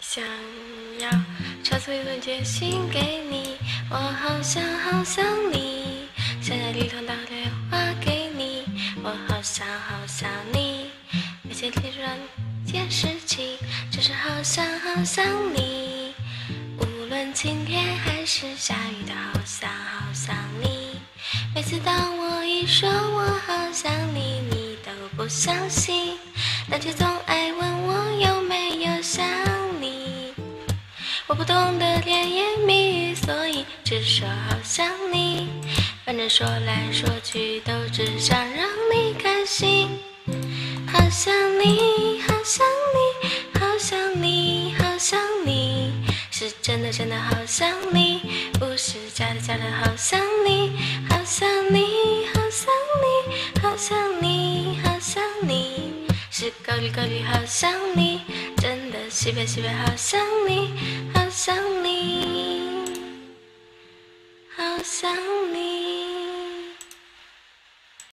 想要抽出一份决心给你，我好想好想你，想要一通打电话给你，我好想好想你，没钱提软件事情，只是好想好想你，无论晴天还是下雨，都好想好想你。每次当我一说我好想你，你都不相信，但却总爱问我不懂得甜言蜜语，所以只说好想你。反正说来说去都只想让你开心。好想你，好想你，好想你，好想你，是真的真的好想你，不是假的假的好想你。好想你，是够力够力好想你，真的西北西北好想你，好想你，好想你。